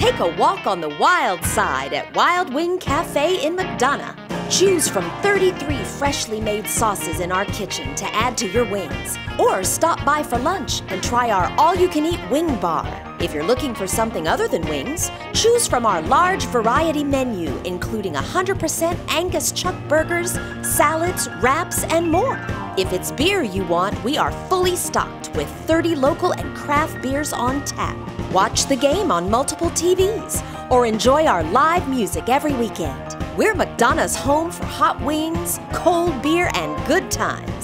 Take a walk on the wild side at Wild Wing Cafe in McDonough. Choose from 33 freshly made sauces in our kitchen to add to your wings. Or stop by for lunch and try our all you can eat wing bar. If you're looking for something other than wings, choose from our large variety menu, including 100% Angus chuck burgers, salads, wraps, and more. If it's beer you want, we are fully stocked with 30 local and craft beers on tap. Watch the game on multiple TVs or enjoy our live music every weekend. We're McDonough's home for hot wings, cold beer, and good times.